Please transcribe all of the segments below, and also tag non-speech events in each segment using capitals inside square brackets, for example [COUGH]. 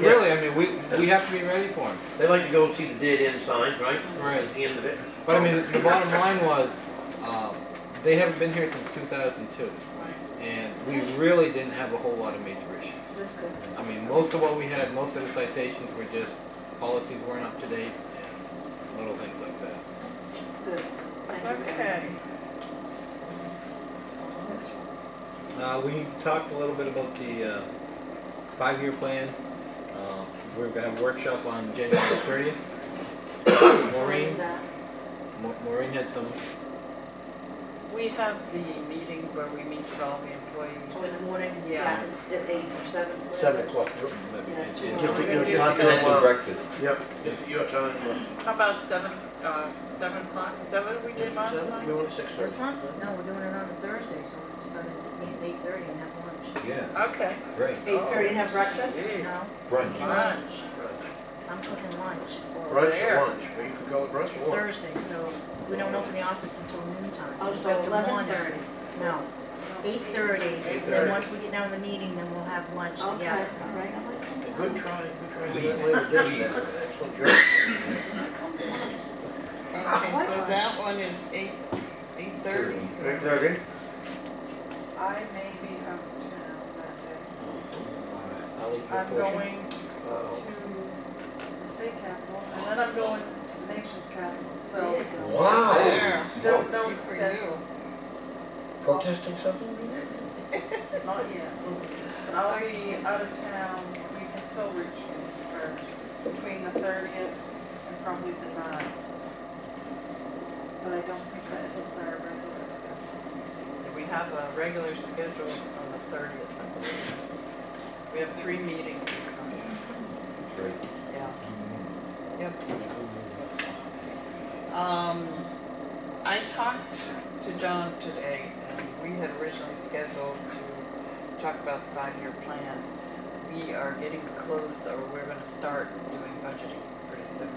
really, I mean, we, we have to be ready for them. They like to go and see the dead end sign, right? Right. At the end of it. But I mean, the bottom line was, um, they haven't been here since two thousand two. And we really didn't have a whole lot of major issues. That's good. I mean, most of what we had, most of the citations were just policies weren't up to date and little things like that. Good. Okay. Uh, we talked a little bit about the, uh, five-year plan. Uh, we're gonna have a workshop on January thirtieth. [COUGHS] Maureen, That. Ma- Maureen had some, We have the meeting where we meet with all the employees. Oh, in the morning? Yeah. It's at eight or seven? Seven o'clock. Yeah. Just We're gonna your do continental some, breakfast. Yep, just for your time. How about seven, uh, seven o'clock? Is that what we did last Seven, time? You want six This thirty? one? No, we're doing it on a Thursday, so we decided to meet at eight thirty and have lunch. Yeah, Okay. great. Eight thirty and have breakfast? Yeah. No, Brunch. Lunch. I'm cooking lunch Or Brunch there. or lunch, or you could go with brunch or lunch. Thursday, so we don't open the office until noon time. Oh, we've so got the morning. 11:30. No, eight thirty, and 8:30. then once we get down to the meeting, then we'll have lunch Okay, together. all right, I'm like, A Good try, good try. Please. Later, an Excellent job. Okay, so that one is eight, eight thirty? Eight thirty? I may be out of town that day. I'll eat your I'm portion. going Uh, to the state capitol, and then I'm going to the nation's capital, so Wow. There. don't, don't Good for schedule, you. Protesting something? [LAUGHS] not yet. But I'll be out of town, you can still reach me for between the thirtieth and probably the ninth. But I don't think that hits our regular schedule. We have a regular schedule on the thirtieth, I believe. We have three meetings this coming. Great. Yeah. Yep. Um, I talked to John today, and we had originally scheduled to talk about the five-year plan. We are getting close, or we're gonna start doing budgeting pretty soon.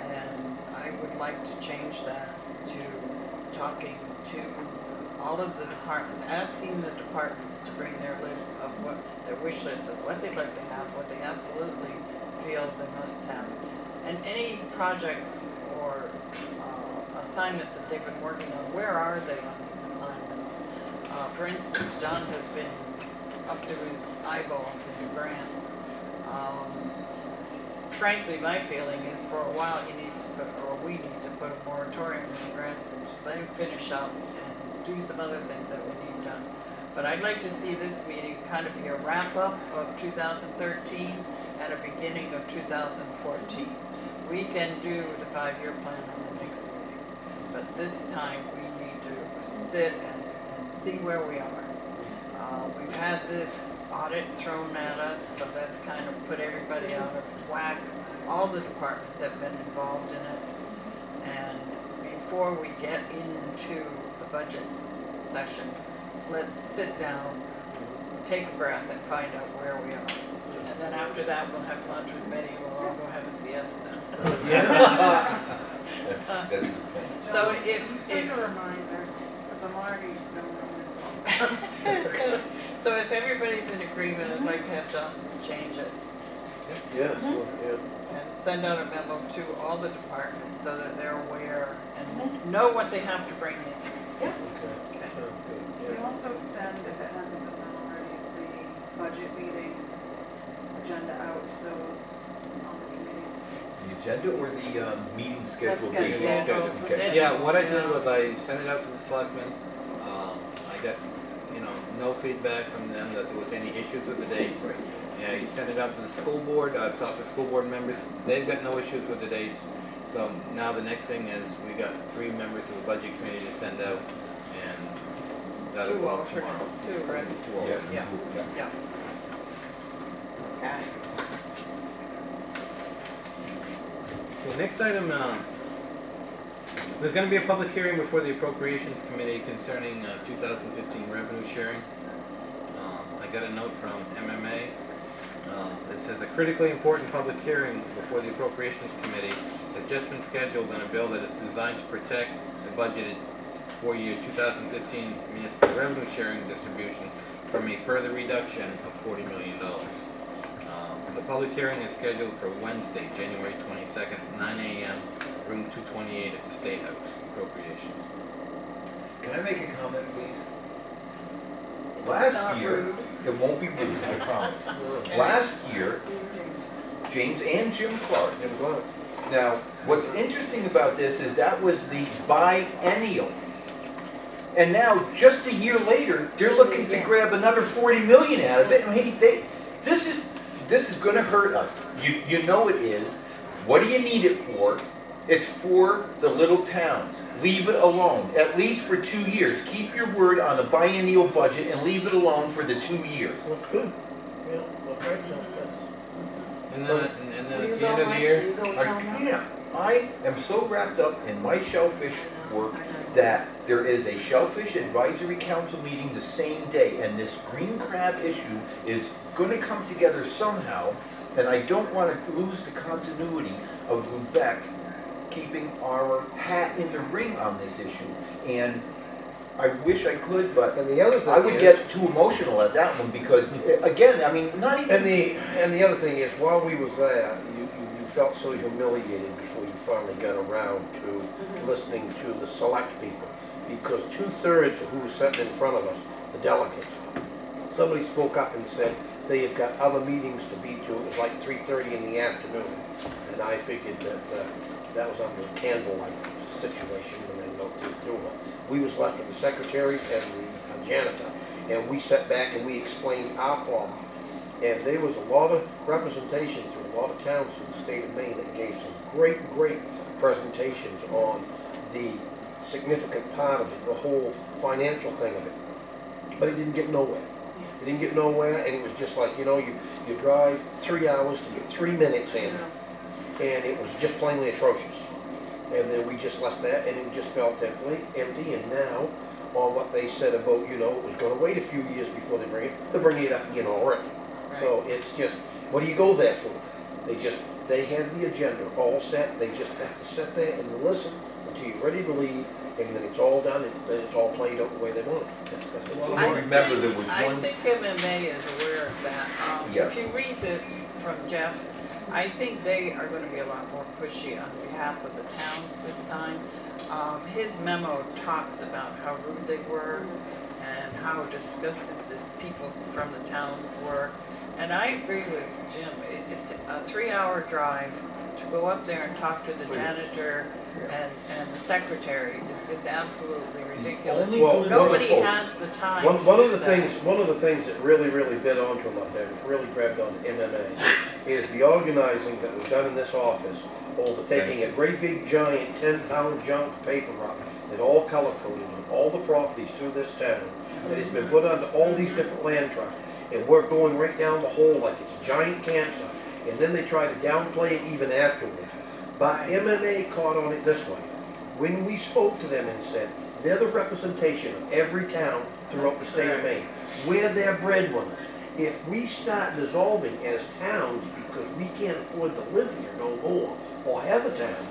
And I would like to change that to talking to all of the departments, asking the departments to bring their list of what, their wish list of what they'd like to have, what they absolutely feel they must have. And any projects or uh, assignments that they've been working on, where are they on these assignments? Uh, For instance, John has been up to his eyeballs in grants. Um, Frankly, my feeling is for a while he needs to put, or we need to put a moratorium on grants and let him finish up and do some other things that we need done. But I'd like to see this meeting kind of be a wrap-up of 2013 and a beginning of 2014. We can do the five-year plan on the next meeting, but this time we need to sit and, and see where we are. Uh, we've had this audit thrown at us, so that's kind of put everybody out of whack. All the departments have been involved in it. And before we get into the budget session, let's sit down, take a breath and find out where we are. And then after that, we'll have lunch with Betty, and we'll all go have a siesta. Yeah. That's, Uh, that's the plan. So if, Send if, a reminder, if I'm already going [LAUGHS] so if everybody's in agreement, I'd like to have John change it Yeah, sure, yeah. and send out a memo to all the departments so that they're aware and know what they have to bring in. Okay. Okay. Sounds good, We yeah. also send, if it hasn't been done already, the budget meeting agenda out to those on the committee. The agenda or the, um, meeting schedule? That's date? scheduled. Okay. yeah, what I did was I sent it out to the selectmen. Um, I got, you know, no feedback from them that there was any issues with the dates. Yeah, he sent it out to the school board, I've talked to school board members, they've got no issues with the dates. So now the next thing is, we got three members of the budget committee to send out, and that'll Two go out tomorrow. alternates too, right? Two alternates. Yes, Yeah. yeah. Yeah. Okay. Okay, next item, um, there's gonna be a public hearing before the appropriations committee concerning, uh, 2015 revenue sharing. Um, I got a note from MMA, um, that says a critically important public hearing before the appropriations committee has just been scheduled on a bill that is designed to protect the budgeted four-year 2015 municipal revenue sharing distribution from a further reduction of $40 million. Um, The public hearing is scheduled for Wednesday, January twenty-second, nine AM, room two twenty-eight at the State House, appropriations. Can I make a comment, please? Last year, rude. it won't be rude, I promise. [LAUGHS] Last year, James and Jim Clark. Jim Clark. Now, what's interesting about this is that was the biennial. And now, just a year later, they're looking to grab another forty million out of it, and hey, they, this is, this is gonna hurt us. You, you know it is. What do you need it for? It's for the little towns. Leave it alone, at least for two years. Keep your word on the biennial budget and leave it alone for the two years. Looks good. Yeah, looks right. And then, and and then at the end of the year, Will I tell can't. I am so wrapped up in my shellfish work I know. That there is a shellfish advisory council meeting the same day, and this green crab issue is gonna come together somehow, and I don't wanna lose the continuity of Lubec keeping our hat in the ring on this issue. And I wish I could, but And the other thing I would is- get too emotional at that one, because, eh, again, I mean, not even. And the, and the other thing is, while we were there, you, you you felt so humiliated before you finally got around to listening to the select people. Because two-thirds of who was sitting in front of us, the delegates, somebody spoke up and said they have got other meetings to be to, it was like three-thirty in the afternoon. And I figured that, uh, that was under a candlelight situation when they looked it through it. We was left with the secretary and the uh, janitor, and we sat back and we explained our problems. And there was a lot of representation through a lot of towns in the state of Maine that gave some great, great presentations on the significant part of it, the whole financial thing of it. But it didn't get nowhere. It didn't get nowhere, and it was just like, you know, you, you drive three hours to get three minutes in, and it was just plainly atrocious. And then we just left that, and it just felt empty, empty, and now, on what they said about, you know, it was gonna wait a few years before they bring it, they're bringing it up again already. So it's just, what do you go there for? They just, they have the agenda all set, they just have to sit there and listen until you're ready to leave, and then it's all done, and then it's all played out the way they want it. That's- that's a lot I work. remember there was one- I think MMA is aware of that. Um, Yes. If you read this from Jeff, I think they are gonna be a lot more pushy on behalf of the towns this time. Um, his memo talks about how rude they were and how disgusted the people from the towns were. And I agree with Jim, It- it's a three-hour drive to go up there and talk to the janitor and, and the secretary is just absolutely ridiculous. Well, one of the- Nobody has the time to One, one of do the that. things, one of the things that really, really bit onto him up there, that really grabbed on MMA, is the organizing that was done in this office over taking a great big giant ten pound junk paper up and all color coded on all the properties through this town. And it's been put onto all these different land trusts. And we're going right down the hole like it's a giant cancer. And then they try to downplay it even afterwards. But MMA caught on it this way. When we spoke to them and said, they're the representation of every town throughout the state of Maine. We're their breadwinners. If we start dissolving as towns because we can't afford to live here no more, or have a town,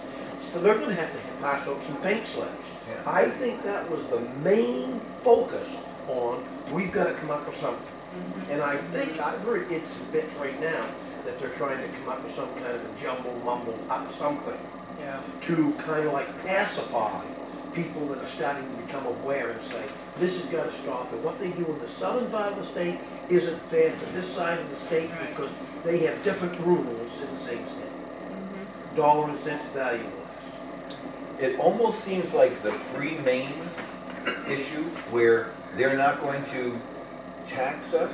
so they're gonna have to pass out some pink slips. Yeah. I think that was the main focus on, we've gotta come up with something. Mm-hmm. And I think, I've heard it's bits right now, that they're trying to come up with some kind of a jumble mumble up something Yeah. to kind of like pacify people that are starting to become aware and say, this has got to stop. And what they do in the southern part of the state isn't fair to this side of the state Right. because they have different rules in the same state. Mm-hmm. Dollar and cents value wise. It almost seems like the free Maine issue where they're not going to tax us.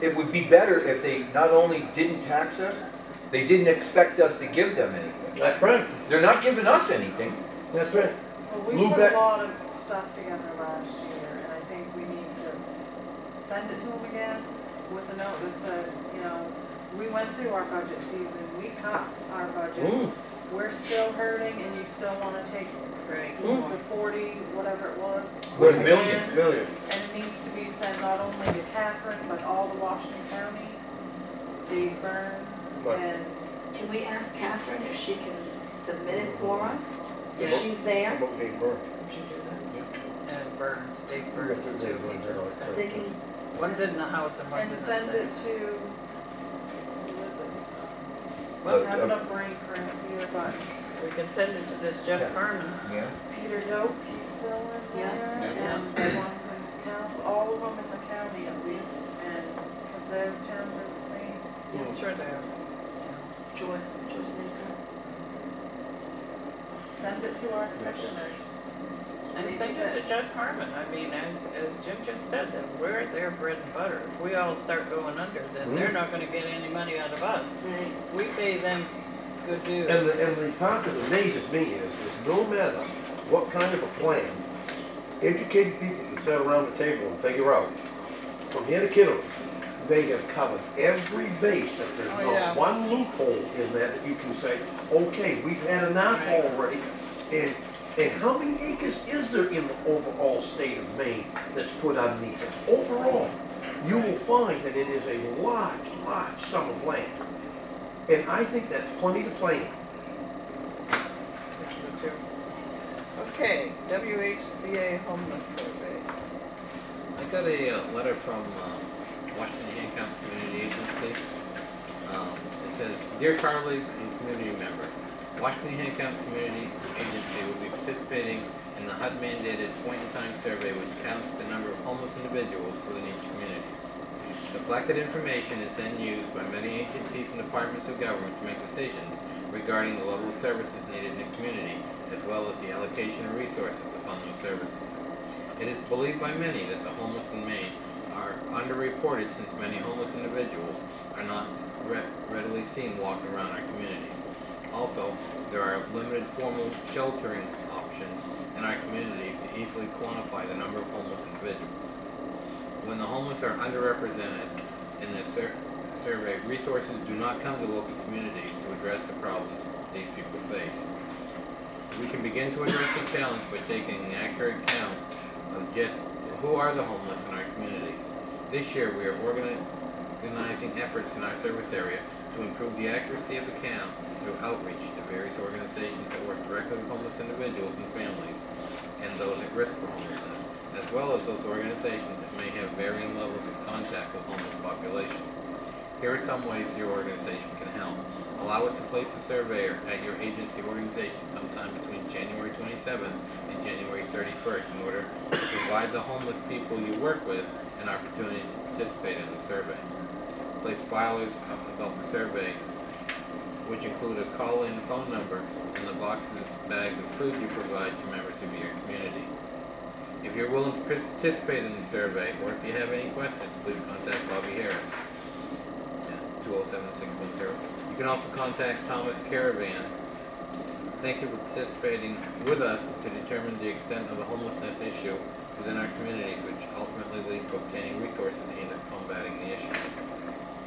It would be better if they not only didn't tax us, they didn't expect us to give them anything. That's right. They're not giving us anything. That's right. Well, we Lou put Beck- a lot of stuff together last year, and I think we need to send it to them again with a note that said, you know, we went through our budget season, we cut our budget, Mm. We're still hurting, and you still wanna take Right. Mm. the forty, whatever it was. What, a million? and- it needs to be sent not only to Catherine, but all to Washington County, Dave Burns, Right. and Can we ask Catherine if she can submit it for us? If Yes. she's there? About Dave Burns. Would you do that? And Burns, Dave Burns put too. Dave Burns He's in the Senate. They can, One's in the House and one's And in the send Senate. it to Well, Uh, have uh, enough brain for Peter Button. We can send it to this Jeff Yeah. Harmon. Yeah. Peter Doak, he's still in Yeah. there, Yeah. and the ones in council, all of them in the county at least, and, because their terms are the same. Yeah, sure they are. Joyce, Joyce Maker. Send it to our commissioners. And send it to Jeff Harmon. I mean, as, as Jim just said, that we're their bread and butter. If we all start going under, then mm-hmm. they're not gonna get any money out of us. Right. We pay them good. And the, and the part that amazes me is, is no matter what kind of a plan, educated people can sit around the table and figure out, from here to Kittery, they have covered every base, that there's Oh, yeah. not one loophole in there that you can say, okay, we've had enough Right. already. And, and how many acres is there in the overall state of Maine that's put underneath us? Overall, you will find that it is a large, large sum of land. And I think that's plenty to play in. So. Okay, WHCA homeless survey. I got a uh, letter from um, Washington Hancock Community Agency. Um, It says, Dear colleague and community member, Washington Hancock Community Agency will be participating in the HUD mandated point-in-time survey which counts the number of homeless individuals within each community. The collected information is then used by many agencies and departments of government to make decisions regarding the level of services needed in the community, as well as the allocation of resources to fund those services. It is believed by many that the homeless in Maine are underreported since many homeless individuals are not re- readily seen walking around our communities. Also, there are limited formal sheltering options in our communities to easily quantify the number of homeless individuals. When the homeless are underrepresented in this sur- survey, resources do not come to local communities to address the problems these people face. We can begin to address the challenge by taking an accurate count of just who are the homeless in our communities. This year, we are organizing efforts in our service area to improve the accuracy of the count through outreach to various organizations that work directly with homeless individuals and families and those at risk for homelessness, as well as those organizations that may have varying levels of contact with homeless population. Here are some ways your organization can help. Allow us to place a surveyor at your agency organization sometime between January 27th and January 31st in order to provide the homeless people you work with an opportunity to participate in the survey. Place filers about the survey, which include a call-in phone number and the boxes, bags of food you provide to members of your community. If you're willing to participate in the survey, or if you have any questions, please contact Bobby Harris. Yeah, 207-610. You can also contact Thomas Caravan. Thank you for participating with us to determine the extent of the homelessness issue within our communities, which ultimately leads to obtaining resources aimed at combating the issue.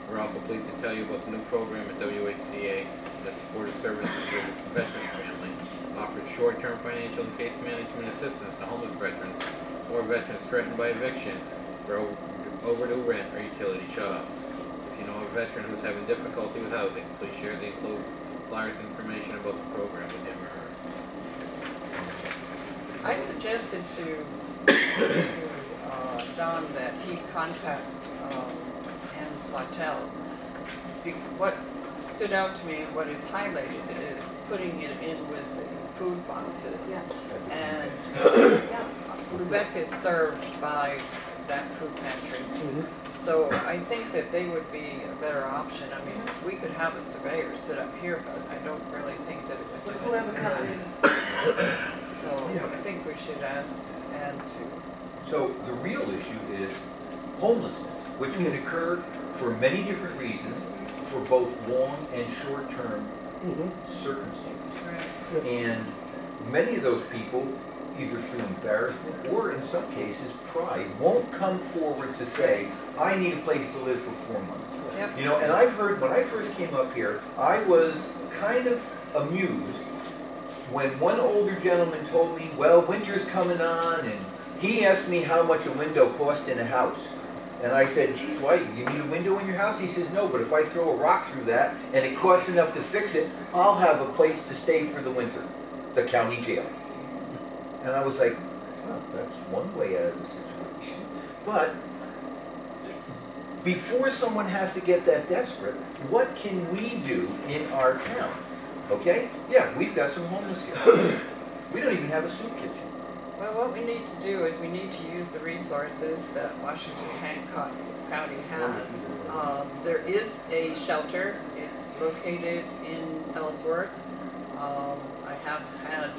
We're also pleased to tell you about the new program at WHCA that supports services for the veteran family, offers short-term financial and case management assistance to homeless veterans or veterans threatened by eviction for overdue rent or utility shut-offs. If you know a veteran who's having difficulty with housing, please share the enclosed flyers information about the program with him or her. I suggested to, to, uh, John that he contact, um, Ann Slatel. What stood out to me and what is highlighted is putting it in with the food boxes. Yeah. And Yeah. Lubec is served by that food pantry. Mm-hmm. So I think that they would be a better option. I mean, we could have a surveyor sit up here, but I don't really think that it would do Whoever any comes good. in. So I think we should ask Ann to So the real issue is homelessness, which can mm-hmm. occur for many different reasons, for both long and short-term Mhm. circumstances. And many of those people, either through embarrassment or in some cases pride, won't come forward to say, I need a place to live for four months. Yep. You know, and I've heard, when I first came up here, I was kind of amused when one older gentleman told me, well, winter's coming on, and he asked me how much a window cost in a house. And I said, geez, why, you need a window in your house? He says, no, but if I throw a rock through that and it costs enough to fix it, I'll have a place to stay for the winter, the county jail. And I was like, well, that's one way out of the situation. But before someone has to get that desperate, what can we do in our town? Okay? Yeah, we've got some homeless here. [COUGHS] We don't even have a soup kitchen. Well, what we need to do is we need to use the resources that Washington Hancock County has. Um, there is a shelter, it's located in Ellsworth. Um, I have had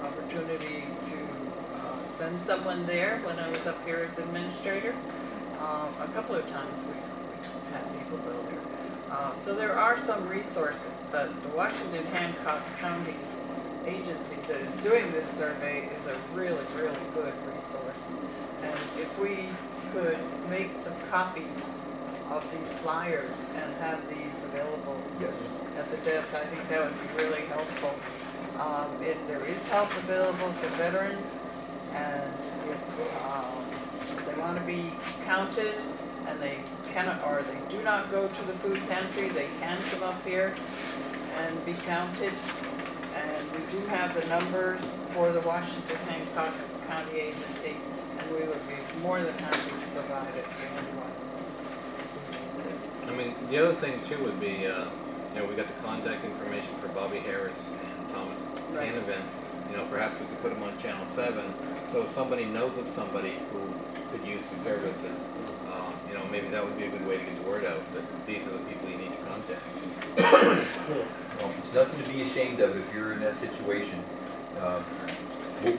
opportunity to, uh, send someone there when I was up here as administrator. Um, a couple of times we, we've had people go there. Uh, so there are some resources, but the Washington Hancock County agency that is doing this survey is a really, really good resource. And if we could make some copies of these flyers and have these available Yes. at the desk, I think that would be really helpful. Um, if there is help available for veterans, and if, um, they wanna be counted, and they cannot, or they do not go to the food pantry, they can come up here and be counted. We do have the numbers for the Washington Hancock County Agency, and we would be more than happy to provide it to anyone who needs it. I mean, the other thing too would be, uh, you know, we got the contact information for Bobby Harris and Thomas Right. Hanovan. You know, perhaps we could put them on Channel Seven, so if somebody knows of somebody who could use the services, you know, maybe that would be a good way to get the word out, that these are the people you need to contact. Well, It's nothing to be ashamed of if you're in that situation. Um,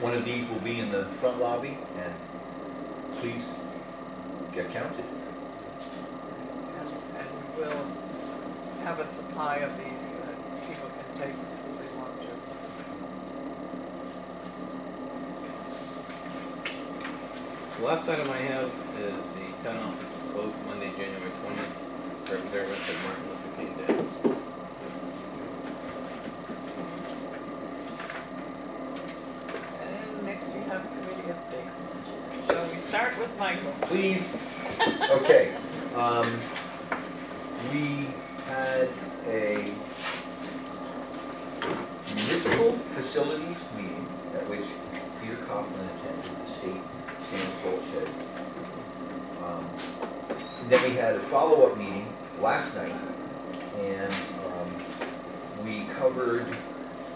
One of these will be in the front lobby, and please get counted. And, and we will have a supply of these that people can take if they want to. The last item I have is the town office is closed Monday, January twentieth, for observance of Martin Luther King Day. And next we have committee updates. Shall we start with Michael? Please, [LAUGHS] okay. um, We had a municipal facilities meeting at which Peter Kaufman attended, the state sand salt shed. Um, Then we had a follow-up meeting last night, and um, we covered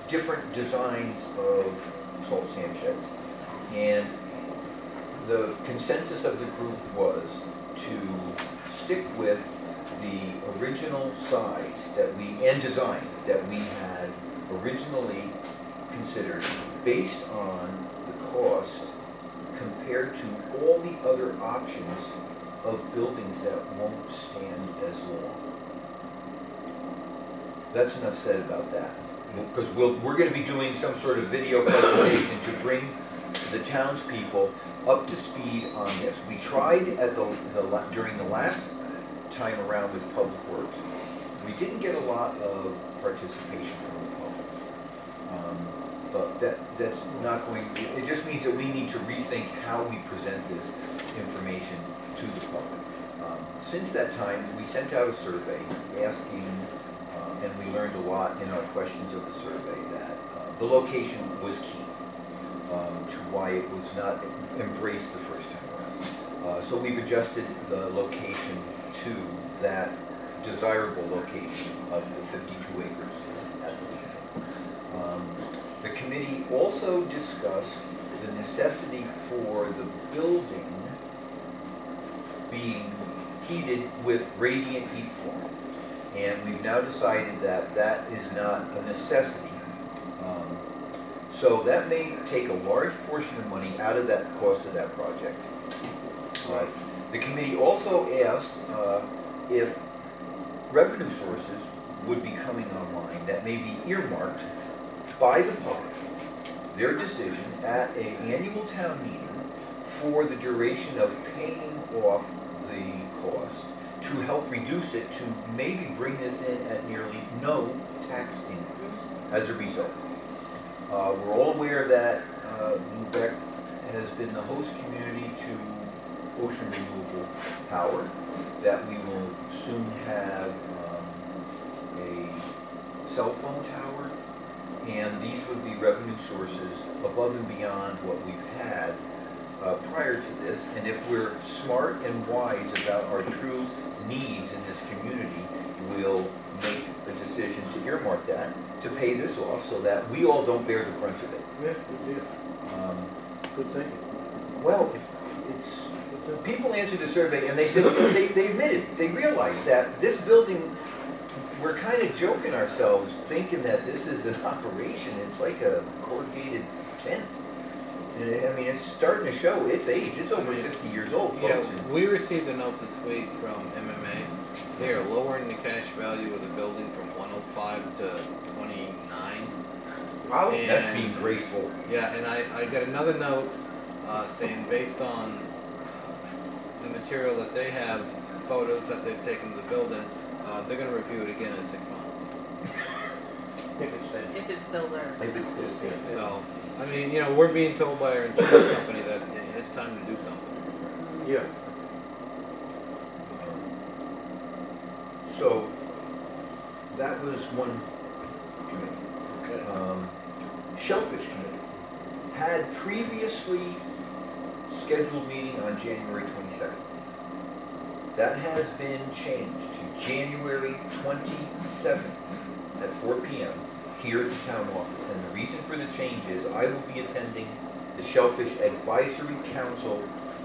different designs of salt sand sheds. And the consensus of the group was to stick with the original size that we, and design that we had originally considered based on the cost compared to all the other options of buildings that won't stand as long. That's enough said about that. Because we'll, we're gonna be doing some sort of video presentation to bring the townspeople up to speed on this. We tried at the, the, during the last time around with Public Works. We didn't get a lot of participation from the public. Um, But that, that's not going, it it just means that we need to rethink how we present this information to the public. Um, Since that time, we sent out a survey asking, uh, and we learned a lot in our questions of the survey, that uh, the location was key um, to why it was not embraced the first time around. Uh, So we've adjusted the location to that desirable location of the 52 acres at the Legion. Um, The committee also discussed the necessity for the building being heated with radiant heat form. And we've now decided that that is not a necessity. Um, so that may take a large portion of money out of that cost of that project. Uh, The committee also asked uh, if revenue sources would be coming online that may be earmarked by the public, their decision at an annual town meeting for the duration of paying off the cost to help reduce it to maybe bring this in at nearly no tax increase as a result. Uh, We're all aware that uh, Lubec has been the host community to ocean renewable power, that we will soon have um, a cell phone tower, and these would be revenue sources above and beyond what we've had uh, prior to this. And if we're smart and wise about our true needs in this community, we'll make a decision to earmark that, to pay this off, so that we all don't bear the brunt of it. Yeah, good deal. Um, Good thinking. Well, it's, people answered the survey and they said, they, they admitted, they realized that this building, we're kind of joking ourselves, thinking that this is an operation, it's like a corrugated tent. And it- I mean, it's starting to show its age, it's over fifty years old, Yeah, folks. and- we received a note this week from MMA. They are lowering the cash value of the building from one oh five to twenty-nine. Wow. And- That's being graceful. Yeah, and I, I got another note, uh, saying based on uh, the material that they have, photos that they've taken of the building, uh, they're gonna review it again in six months. If it's there. If it's still there. If it's still there. So, I mean, you know, we're being told by our insurance company that it's time to do something. Yeah. So, that was one committee. Okay. um, Shellfish Committee had previously scheduled meeting on January 22nd. That has been changed to January 27th at 4 PM here at the town office. And the reason for the change is I will be attending the Shellfish Advisory Council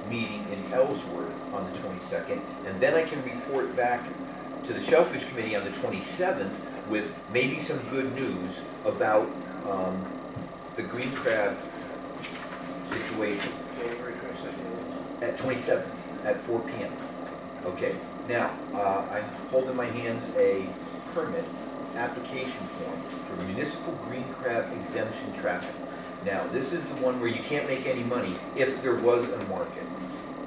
meeting in Ellsworth on the 22nd. And then I can report back to the Shellfish Committee on the 27th with maybe some good news about um, the green crab situation January twenty-second. at 27th at 4 PM. Okay, now, uh, I'm holding in my hands a permit application form for municipal green crab exemption traffic. Now, this is the one where you can't make any money if there was a market.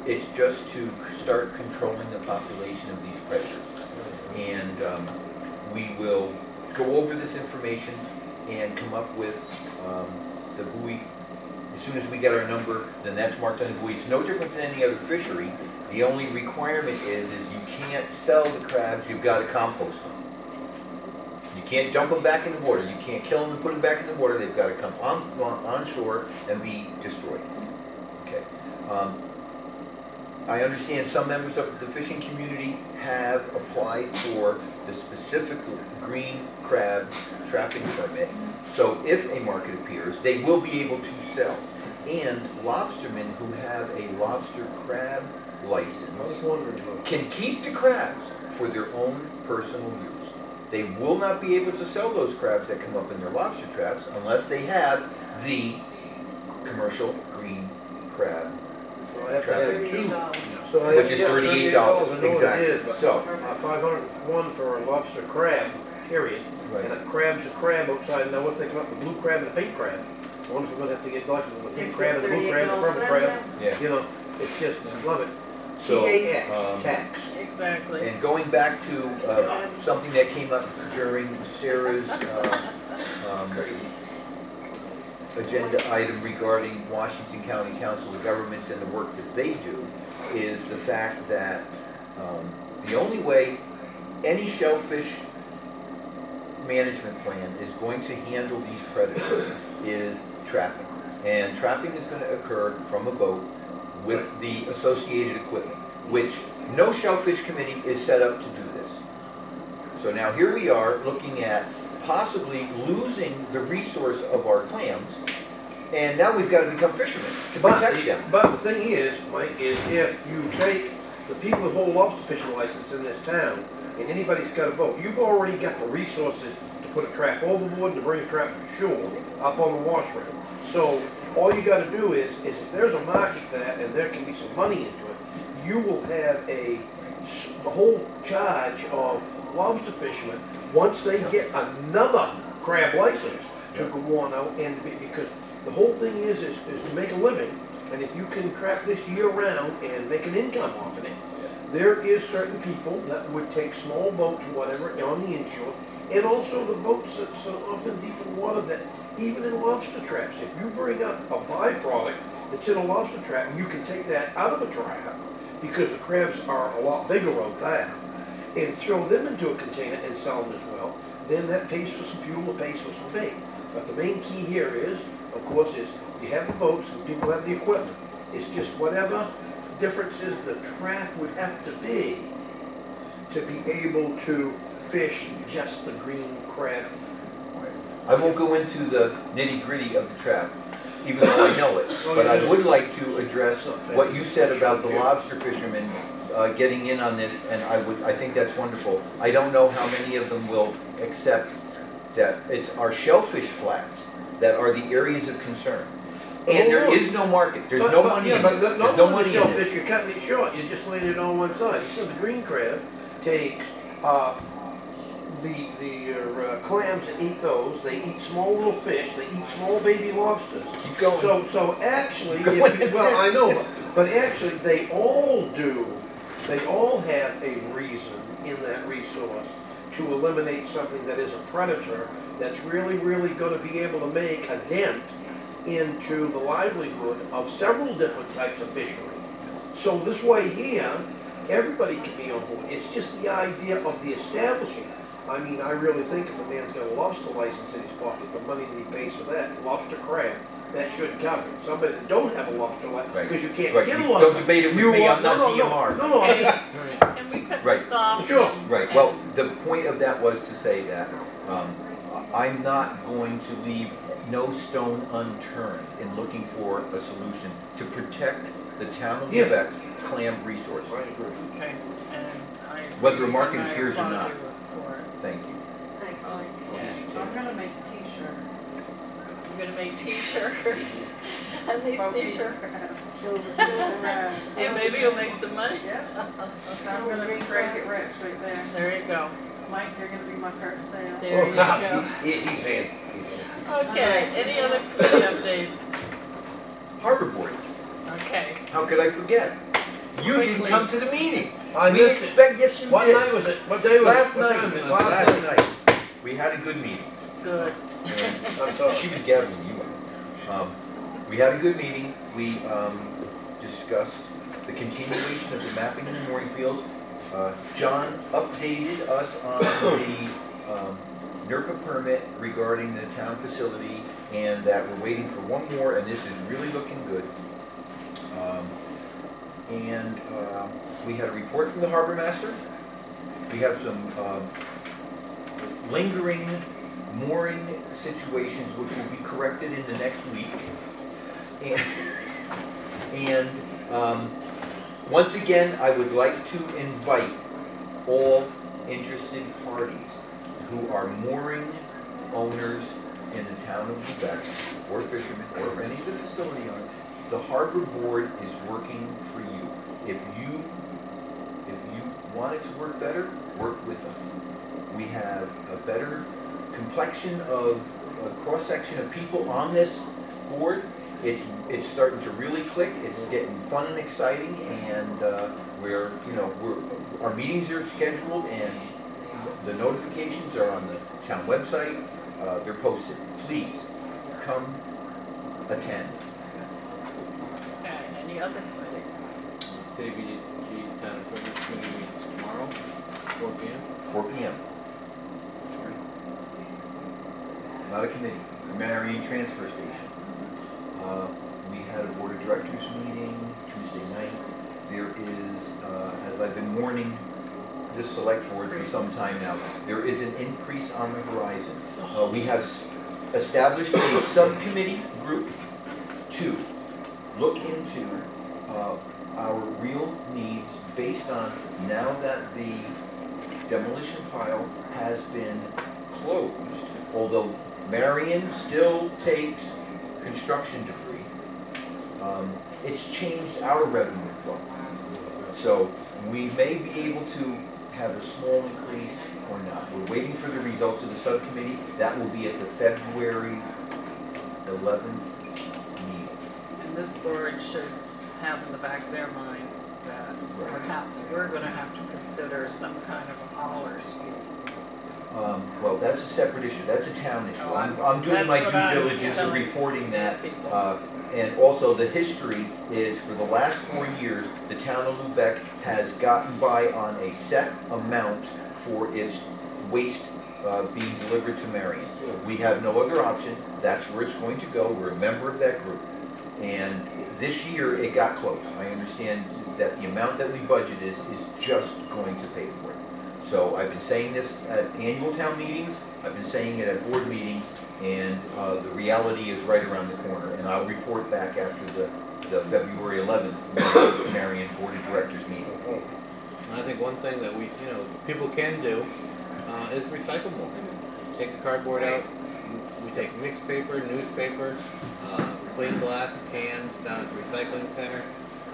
It's just to start controlling the population of these predators and um, we will go over this information and come up with um, the buoy. As soon as we get our number, then that's marked on the buoy. It's no different than any other fishery. The only requirement is, is you can't sell the crabs, you've got to compost them. You can't dump them back in the water, you can't kill them and put them back in the water, they've got to come on, on on shore and be destroyed. Okay. Um, I understand some members of the fishing community have applied for the specific green crab trapping permit. So if a market appears, they will be able to sell. And lobstermen who have a lobster crab license can keep the crabs for their own personal use. They will not be able to sell those crabs that come up in their lobster traps unless they have the commercial green crab So I have to have two. $38. So I Which have is to have $38, I know what exactly. it is, So- uh, five hundred one for a lobster crab, period. Right. And a crab's a crab outside, now what they come up, the blue crab and the pink crab. I wonder if we're gonna have to get license with the pink crab and the blue crab, and the purple crab. Yeah. You know, it's just, I love it. So, TAX, um, tax. Exactly. And going back to uh, something that came up during Sarah's uh, um, agenda item regarding Washington County Council of Governments and the work that they do, is the fact that um, the only way any shellfish management plan is going to handle these predators is trapping. And trapping is going to occur from a boat with the associated equipment, which no shellfish committee is set up to do this. So now here we are looking at possibly losing the resource of our clams, and now we've got to become fishermen to But, protect them. but the thing is, Mike, is if you take the people with whole lobster fishing license in this town, and anybody's got a boat, you've already got the resources put a trap overboard and to bring a trap to shore, up on the wash room. So, all you gotta do is, is if there's a market there and there can be some money into it, you will have a, the whole charge of lobster fishermen, once they get another crab license to go on out and, be- because the whole thing is, is, is to make a living, and if you can trap this year-round and make an income off of it, there is certain people that would take small boats or whatever on the inshore, and also the boats that's uh, often deep in water that, even in lobster traps, if you bring up a byproduct that's in a lobster trap, and you can take that out of a trap, because the crabs are a lot bigger out there, and throw them into a container and sell them as well, then that pays for some fuel, it pays for some bait. But the main key here is, of course, is you have the boats and people have the equipment. It's just whatever differences the trap would have to be to be able to fish just the green crab. I won't go into the nitty gritty of the trap, even though I know it. But I would like to address what you said about the lobster fishermen uh, getting in on this, and I would, I think that's wonderful. I don't know how many of them will accept that it's our shellfish flats that are the areas of concern. And there is no market, there's But- no but- money yeah, in but there's no with the money in shellfish, this. You're cutting it short, you're just laying it on one side. So the green crab takes, uh, the, the uh, clams that eat those, they eat small little fish, they eat small baby lobsters. Keep going. So, so actually, you- well. I know, but, [LAUGHS] but actually, they all do, they all have a reason in that resource to eliminate something that is a predator, that's really, really gonna be able to make a dent into the livelihood of several different types of fishery. So this way here, everybody can be on board, it's just the idea of the establishing. I mean, I really think if a man's got a lobster license in his pocket, the money that he pays for that, lobster crab, that should cover it. Somebody that don't have a lobster license, Right. because you can't Right, get a you lobster. don't debate it with You me, want- I'm not no, no, no, DMR. No, no, I just, Alright. Can we put Right. this off? Sure. Right, well, the point of that was to say that, um, I'm not going to leave no stone unturned in looking for a solution to protect the town of Yeah. Lubec's clam resource. I agree. Okay, and I. Whether a market and I appears or not. you for it. Thank you. Thanks, oh, Mike. Yeah. I'm gonna make t-shirts. I'm gonna make t-shirts, [LAUGHS] and these t-shirts, crabs. Silver. Crabs. and maybe you'll make some money. Yeah, [LAUGHS] so I'm gonna be straight it rich right there. There you go. Mike, you're gonna be my first sale. There you Oh, [LAUGHS] go. he- he- He's in, he's in. Okay, any other committee updates? Harbor Board, Okay, how could I forget? You didn't come to the meeting. I We missed it. yes you What night was it? What day was it? Last What night, time? it was last night. We had a good meeting. good. and I'm [LAUGHS] sorry. She was gathering you up. Um, We had a good meeting. We um, discussed the continuation of the mapping in the mooring fields. Uh, John updated us on the um, NRPA permit regarding the town facility and that we're waiting for one more and this is really looking good. Um, And uh, we had a report from the harbor master. We have some um, lingering mooring situations which will be corrected in the next week. And, and, um, once again, I would like to invite all interested parties who are mooring owners in the town of Lubec, or fishermen, or any of the facility owners, the harbor board is working for you, if you want it to work better, work with us. We have a better complexion of, a cross-section of people on this board. It's, it's starting to really click, it's getting fun and exciting, and, uh, we're, you know, we're, our meetings are scheduled, and the notifications are on the town website, uh, they're posted. Please, come attend. Okay, any other committees? CBG 4 p.m.? 4 p.m. Not a committee, the Marion Transfer Station. Uh, we had a board of directors meeting Tuesday night. There is, uh, as I've been warning this select board for some time now, there is an increase on the horizon. Uh, we have established a subcommittee group to look into uh, our real needs based on now that the demolition pile has been closed, although Marion still takes construction debris, um, it's changed our revenue flow. So we may be able to have a small increase or not. We're waiting for the results of the subcommittee. That will be at the February 11th meeting. And this board should have in the back of their mind that perhaps we're gonna have to consider some kind of a hauler's fee. Um, Well, that's a separate issue, that's a town issue. Oh, I'm, I'm- doing my what I'm due diligence telling reporting that, people. uh, and also the history is, for the last four years, the town of Lubec has gotten by on a set amount for its waste uh, being delivered to Marion. We have no other option, that's where it's going to go, we're a member of that group. And this year, it got close. I understand that the amount that we budget is, is just going to pay for it. So I've been saying this at annual town meetings, I've been saying it at board meetings, and uh, the reality is right around the corner. And I'll report back after the, the February 11th Marion Board of Directors meeting. I think one thing that we, you know, people can do, uh, is recycle more. Take the cardboard out, we take mixed paper, newspaper, uh, clean glass cans down at the recycling center.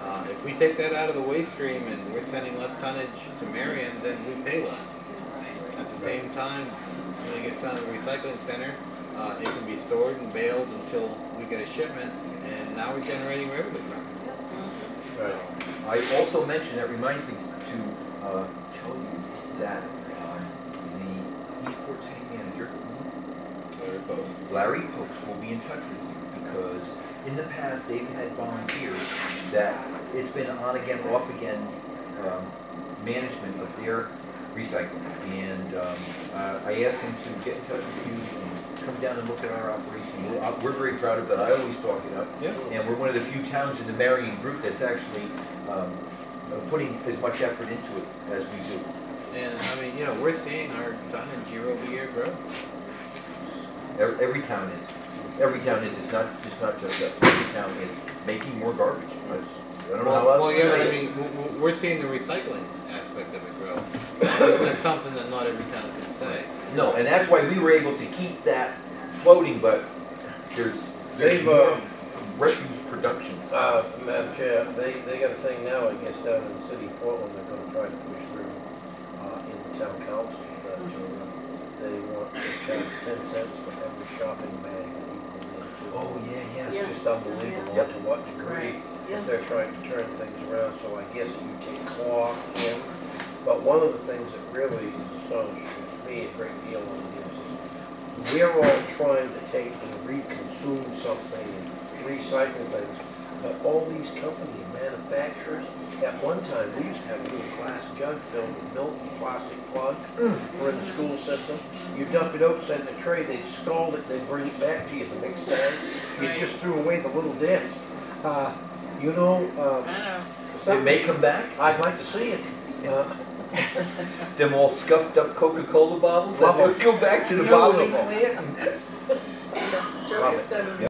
Uh, if we take that out of the waste stream and we're sending less tonnage to Marion, then we pay less. At the same time, when it gets down to the recycling center, uh, it can be stored and baled until we get a shipment, and now we're generating revenue from it. Right. I also mentioned, that reminds me to uh, tell you that um, the Eastport City Manager. Larry Post, will be in touch with you because in the past, they've had volunteers that it's been on again, off again, um, management of their recycling. And um, uh, I asked him to get in touch with you and come down and look at our operation. We're- uh, We're very proud of that. I always talk it up. Yeah. And we're one of the few towns in the Marion group that's actually um, uh, putting as much effort into it as we do. And I mean, you know, we're seeing our tonnage year over year grow. Every, every town is. Every town is. It's not, it's not just us. Every town is making more garbage. That's, I don't know how Well, else well, to yeah, but say I it. mean, w- w- we're seeing the recycling aspect of it grow. That's that's something that not every town can say. No, and that's why we were able to keep that floating, but there's, there's They've, more uh, refuse production. Uh, Madam Chair, they, they got a thing now, I guess, down in the city of Portland, they're gonna try to push through, uh, in the town council, that, uh, they want to charge ten cents for every shopping bag that you bring into. Oh, yeah, yeah. Yeah. It's just unbelievable Yep. to what degree Yeah. that they're trying to turn things around, so I guess you take cloth in. But one of the things that really astonishes me a great deal on this we're all trying to take and reconsume something and recycle things, but all these companies, manufacturers, at one time, we used to have a little glass jug filled with milk, and plastic plug for in the school system. You dump it out, set in a tray, they'd scald it, they'd bring it back to you the next time. You Right. just threw away the little disc. Uh, you know, I uh, know. It may come back, I'd like to see it. Uh, [LAUGHS] them all scuffed up Coca-Cola bottles, that Love 'em. would go back to the Beautiful. bottling plant. and- Joe, you studied